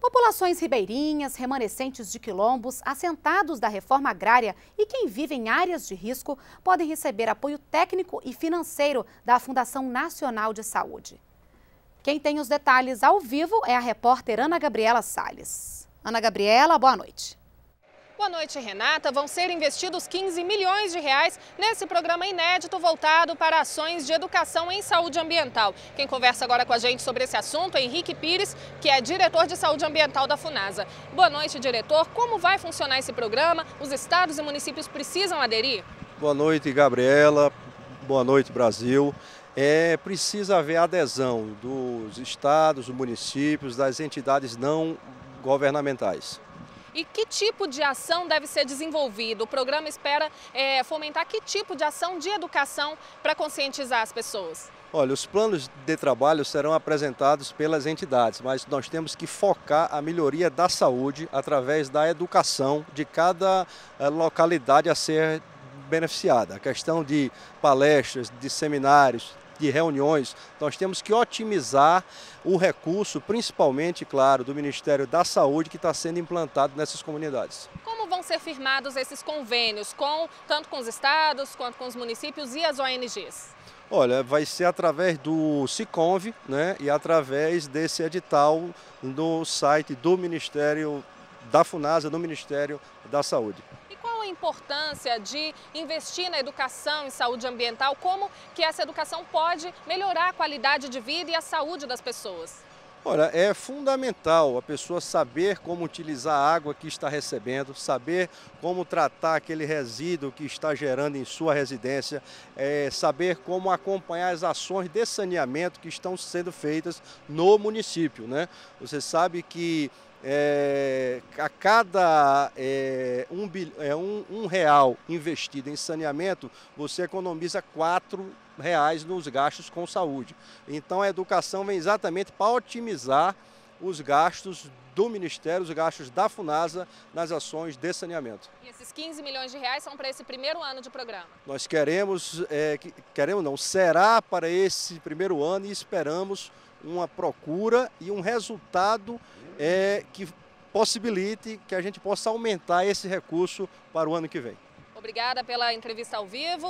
Populações ribeirinhas, remanescentes de quilombos, assentados da reforma agrária e quem vive em áreas de risco podem receber apoio técnico e financeiro da Fundação Nacional de Saúde. Quem tem os detalhes ao vivo é a repórter Ana Gabriela Salles. Ana Gabriela, boa noite. Boa noite, Renata. Vão ser investidos 15 milhões de reais nesse programa inédito voltado para ações de educação em saúde ambiental. Quem conversa agora com a gente sobre esse assunto é Henrique Pires, que é diretor de saúde ambiental da FUNASA. Boa noite, diretor. Como vai funcionar esse programa? Os estados e municípios precisam aderir? Boa noite, Gabriela. Boa noite, Brasil. É precisa haver adesão dos estados, dos municípios, das entidades não governamentais. E que tipo de ação deve ser desenvolvido? O programa espera é, fomentar que tipo de ação de educação para conscientizar as pessoas? Olha, os planos de trabalho serão apresentados pelas entidades, mas nós temos que focar a melhoria da saúde através da educação de cada eh, localidade a ser beneficiada. A questão de palestras, de seminários, de reuniões, nós temos que otimizar o recurso, principalmente, claro, do Ministério da Saúde que está sendo implantado nessas comunidades. Como vão ser firmados esses convênios, com, tanto com os estados quanto com os municípios e as ONGs? Olha, vai ser através do Siconv né, e através desse edital no site do Ministério da FUNASA, do Ministério da Saúde importância de investir na educação em saúde ambiental? Como que essa educação pode melhorar a qualidade de vida e a saúde das pessoas? Olha, é fundamental a pessoa saber como utilizar a água que está recebendo, saber como tratar aquele resíduo que está gerando em sua residência, é, saber como acompanhar as ações de saneamento que estão sendo feitas no município. Né? Você sabe que é, a cada é, um, é, um, um, real investido em saneamento, você economiza quatro reais nos gastos com saúde. Então a educação vem exatamente para otimizar os gastos do Ministério, os gastos da FUNASA nas ações de saneamento. E esses 15 milhões de reais são para esse primeiro ano de programa? Nós queremos, é, queremos não, será para esse primeiro ano e esperamos uma procura e um resultado é, que possibilite que a gente possa aumentar esse recurso para o ano que vem. Obrigada pela entrevista ao vivo.